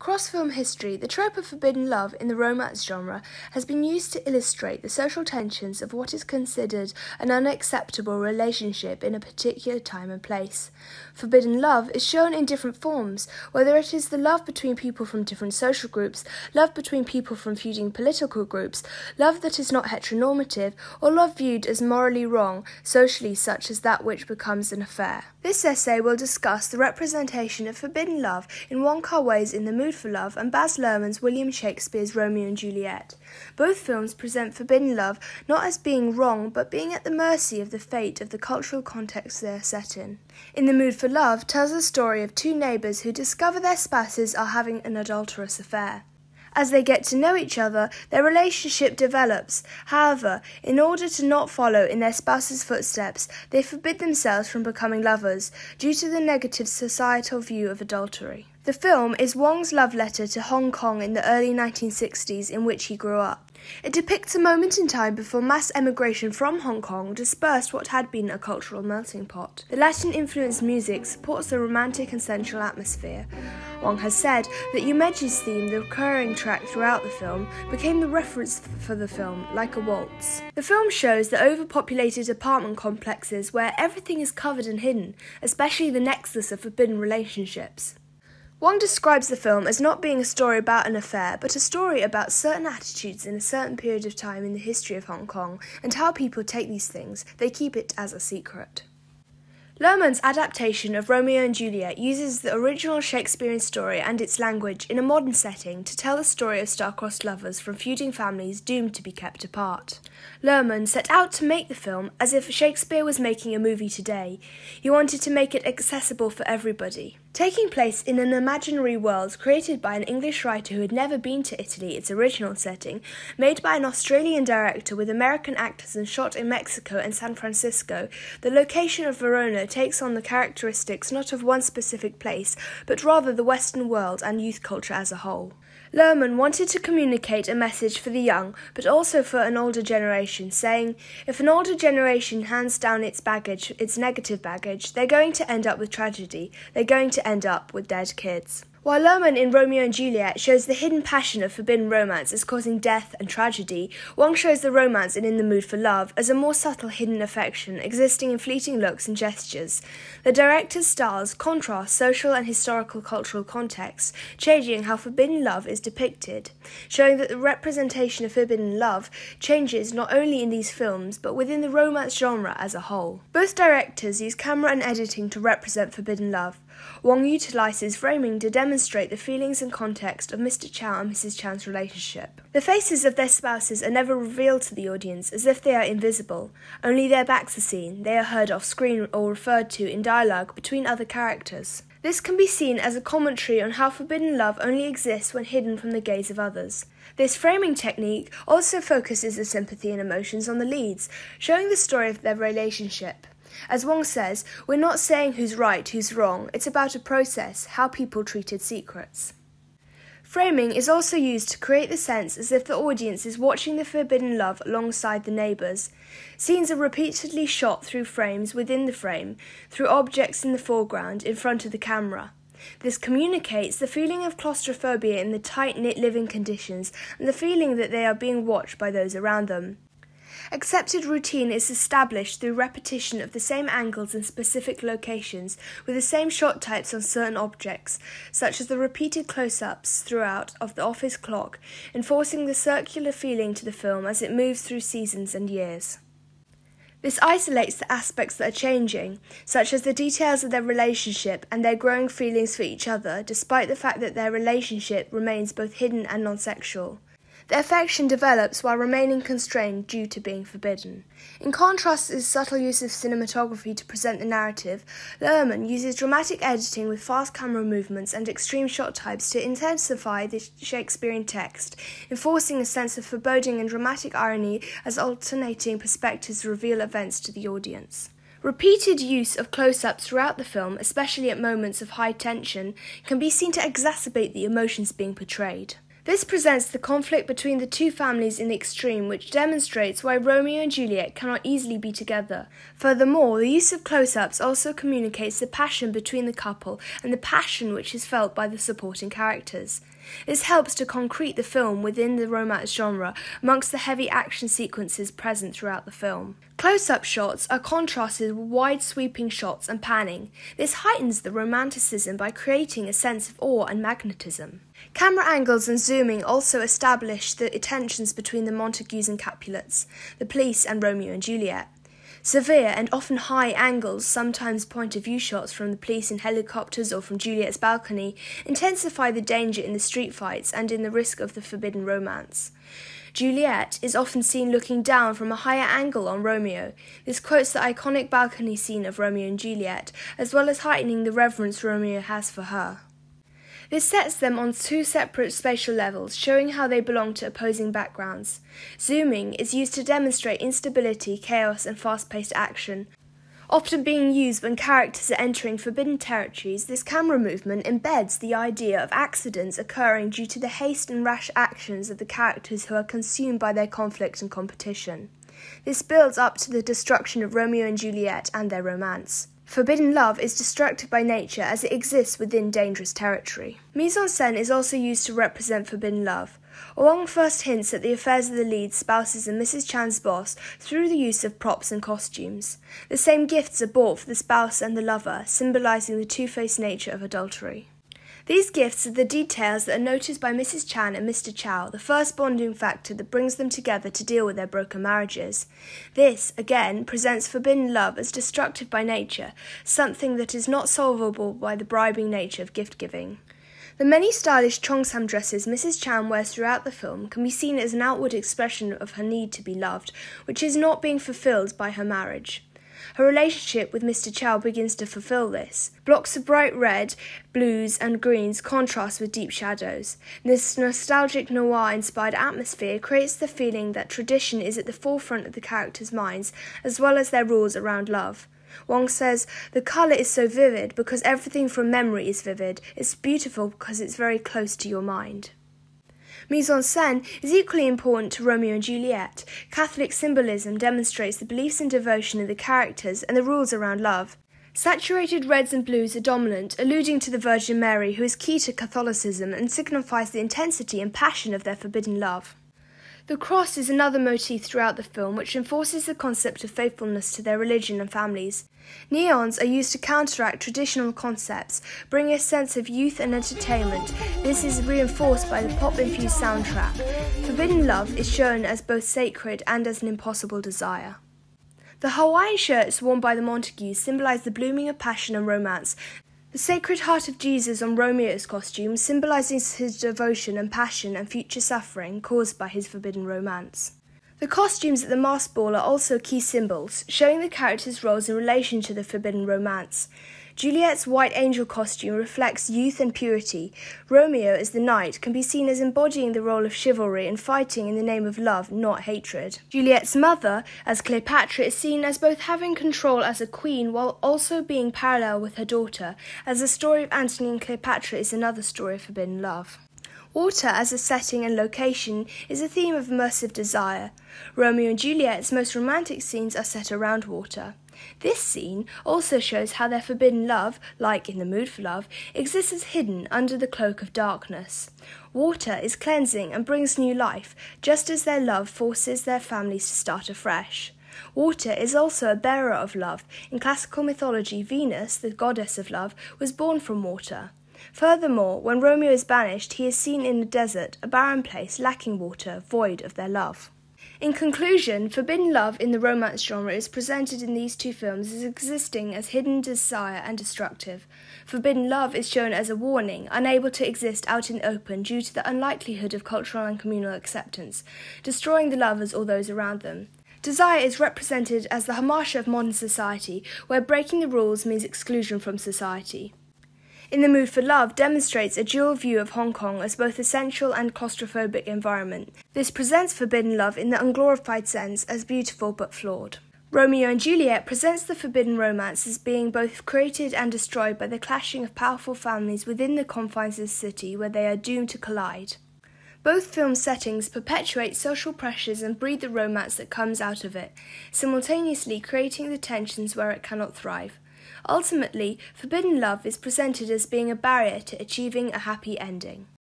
Across film history, the trope of forbidden love in the romance genre has been used to illustrate the social tensions of what is considered an unacceptable relationship in a particular time and place. Forbidden love is shown in different forms, whether it is the love between people from different social groups, love between people from feuding political groups, love that is not heteronormative, or love viewed as morally wrong, socially such as that which becomes an affair. This essay will discuss the representation of forbidden love in Wong Kar Wai's In the Mood for Love and Baz Luhrmann's William Shakespeare's Romeo and Juliet. Both films present forbidden love not as being wrong, but being at the mercy of the fate of the cultural context they are set in. In the Mood for Love tells the story of two neighbours who discover their spouses are having an adulterous affair. As they get to know each other, their relationship develops. However, in order to not follow in their spouse's footsteps, they forbid themselves from becoming lovers due to the negative societal view of adultery. The film is Wong's love letter to Hong Kong in the early 1960s in which he grew up. It depicts a moment in time before mass emigration from Hong Kong dispersed what had been a cultural melting pot. The Latin influenced music supports the romantic and sensual atmosphere. Wong has said that Yumeji's theme, the recurring track throughout the film, became the reference for the film, like a waltz. The film shows the overpopulated apartment complexes where everything is covered and hidden, especially the nexus of forbidden relationships. Wong describes the film as not being a story about an affair, but a story about certain attitudes in a certain period of time in the history of Hong Kong and how people take these things. They keep it as a secret. Luhrmann's adaptation of Romeo and Juliet uses the original Shakespearean story and its language in a modern setting to tell the story of star-crossed lovers from feuding families doomed to be kept apart. Luhrmann set out to make the film as if Shakespeare was making a movie today. He wanted to make it accessible for everybody. Taking place in an imaginary world created by an English writer who had never been to Italy, its original setting, made by an Australian director with American actors and shot in Mexico and San Francisco, the location of Verona takes on the characteristics not of one specific place, but rather the Western world and youth culture as a whole. Luhrmann wanted to communicate a message for the young, but also for an older generation, saying, if an older generation hands down its baggage, its negative baggage, they're going to end up with tragedy. They're going to end up with dead kids. While Luhrmann in Romeo and Juliet shows the hidden passion of forbidden romance as causing death and tragedy, Wong shows the romance in In the Mood for Love as a more subtle hidden affection existing in fleeting looks and gestures. The director's styles contrast social and historical cultural contexts, changing how forbidden love is depicted, showing that the representation of forbidden love changes not only in these films but within the romance genre as a whole. Both directors use camera and editing to represent forbidden love. Wong utilizes framing to demonstrate the feelings and context of Mr. Chow and Mrs. Chan's relationship. The faces of their spouses are never revealed to the audience as if they are invisible. Only their backs are seen, they are heard off screen or referred to in dialogue between other characters. This can be seen as a commentary on how forbidden love only exists when hidden from the gaze of others. This framing technique also focuses the sympathy and emotions on the leads, showing the story of their relationship. As Wong says, we're not saying who's right, who's wrong, it's about a process, how people treated secrets. Framing is also used to create the sense as if the audience is watching the forbidden love alongside the neighbours. Scenes are repeatedly shot through frames within the frame, through objects in the foreground, in front of the camera. This communicates the feeling of claustrophobia in the tight knit living conditions and the feeling that they are being watched by those around them. Accepted routine is established through repetition of the same angles in specific locations with the same shot types on certain objects, such as the repeated close ups throughout of the office clock, enforcing the circular feeling to the film as it moves through seasons and years. This isolates the aspects that are changing, such as the details of their relationship and their growing feelings for each other, despite the fact that their relationship remains both hidden and non sexual. The affection develops while remaining constrained due to being forbidden. In contrast to his subtle use of cinematography to present the narrative, Luhrmann uses dramatic editing with fast camera movements and extreme shot types to intensify the Shakespearean text, enforcing a sense of foreboding and dramatic irony as alternating perspectives reveal events to the audience. Repeated use of close ups throughout the film, especially at moments of high tension, can be seen to exacerbate the emotions being portrayed. This presents the conflict between the two families in the extreme, which demonstrates why Romeo and Juliet cannot easily be together. Furthermore, the use of close ups also communicates the passion between the couple and the passion which is felt by the supporting characters. This helps to concrete the film within the romance genre amongst the heavy action sequences present throughout the film. Close up shots are contrasted with wide sweeping shots and panning. This heightens the romanticism by creating a sense of awe and magnetism. Camera angles and zooming also establish the tensions between the Montagues and Capulets, the police and Romeo and Juliet. Severe and often high angles, sometimes point of view shots from the police in helicopters or from Juliet's balcony, intensify the danger in the street fights and in the risk of the forbidden romance. Juliet is often seen looking down from a higher angle on Romeo. This quotes the iconic balcony scene of Romeo and Juliet, as well as heightening the reverence Romeo has for her. This sets them on two separate spatial levels, showing how they belong to opposing backgrounds. Zooming is used to demonstrate instability, chaos, and fast paced action. Often being used when characters are entering forbidden territories, this camera movement embeds the idea of accidents occurring due to the haste and rash actions of the characters who are consumed by their conflict and competition. This builds up to the destruction of Romeo and Juliet and their romance. Forbidden love is destructive by nature as it exists within dangerous territory. Mise en scène is also used to represent forbidden love. Wong first hints at the affairs of the lead spouses and Mrs. Chan's boss through the use of props and costumes. The same gifts are bought for the spouse and the lover, symbolizing the two faced nature of adultery. These gifts are the details that are noticed by Mrs. Chan and Mr. Chow, the first bonding factor that brings them together to deal with their broken marriages. This, again, presents forbidden love as destructive by nature, something that is not solvable by the bribing nature of gift giving. The many stylish cheongsam dresses Mrs. Chan wears throughout the film can be seen as an outward expression of her need to be loved, which is not being fulfilled by her marriage. Her relationship with Mr. Chow begins to fulfill this. Blocks of bright red, blues, and greens contrast with deep shadows. This nostalgic noir inspired atmosphere creates the feeling that tradition is at the forefront of the characters' minds, as well as their rules around love. Wong says, The colour is so vivid because everything from memory is vivid. It's beautiful because it's very close to your mind. Mise en scène is equally important to Romeo and Juliet. Catholic symbolism demonstrates the beliefs and devotion of the characters and the rules around love. Saturated reds and blues are dominant, alluding to the Virgin Mary, who is key to Catholicism and signifies the intensity and passion of their forbidden love. The cross is another motif throughout the film which enforces the concept of faithfulness to their religion and families. Neons are used to counteract traditional concepts, bringing a sense of youth and entertainment. This is reinforced by the pop infused soundtrack. Forbidden love is shown as both sacred and as an impossible desire. The Hawaiian shirts worn by the Montagues symbolize the blooming of passion and romance, the Sacred Heart of Jesus on Romeo's costume symbolizes his devotion and passion and future suffering caused by his forbidden romance. The costumes at the masked ball are also key symbols, showing the characters' roles in relation to the forbidden romance. Juliet's white angel costume reflects youth and purity. Romeo, as the knight, can be seen as embodying the role of chivalry and fighting in the name of love, not hatred. Juliet's mother, as Cleopatra, is seen as both having control as a queen while also being parallel with her daughter, as the story of Antony and Cleopatra is another story of forbidden love. Water as a setting and location is a theme of immersive desire. Romeo and Juliet's most romantic scenes are set around water. This scene also shows how their forbidden love, like in The Mood for Love, exists as hidden under the cloak of darkness. Water is cleansing and brings new life, just as their love forces their families to start afresh. Water is also a bearer of love. In classical mythology, Venus, the goddess of love, was born from water. Furthermore, when Romeo is banished, he is seen in a desert, a barren place lacking water, void of their love. In conclusion, forbidden love in the romance genre is presented in these two films as existing as hidden desire and destructive. Forbidden love is shown as a warning, unable to exist out in the open due to the unlikelihood of cultural and communal acceptance, destroying the lovers or those around them. Desire is represented as the hamartia of modern society, where breaking the rules means exclusion from society. In the Mood for Love demonstrates a dual view of Hong Kong as both a sensual and claustrophobic environment. This presents forbidden love in the unglorified sense as beautiful but flawed. Romeo and Juliet presents the forbidden romance as being both created and destroyed by the clashing of powerful families within the confines of the city where they are doomed to collide. Both film settings perpetuate social pressures and breed the romance that comes out of it, simultaneously creating the tensions where it cannot thrive. Ultimately, forbidden love is presented as being a barrier to achieving a happy ending.